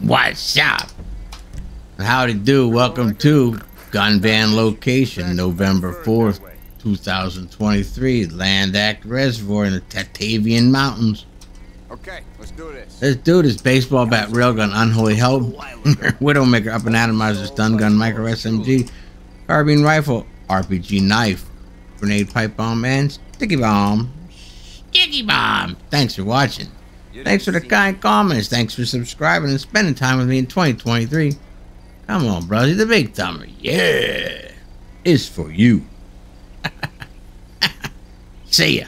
What's up? Howdy do. Welcome to Gun Van Location, November 4th, 2023. Land Act Reservoir in the Tataviam Mountains. Okay, let's do this. Let's do this. Baseball bat, railgun, unholy hell, Widowmaker, Up-n-Atomizer, stun gun, micro SMG, carbine rifle, RPG knife, grenade pipe bomb, and sticky bomb. Sticky bomb. Thanks for watching. Thanks for the kind comments. Thanks for subscribing and spending time with me in 2023. Come on, brother. The big thumber. Yeah. Is for you. See ya.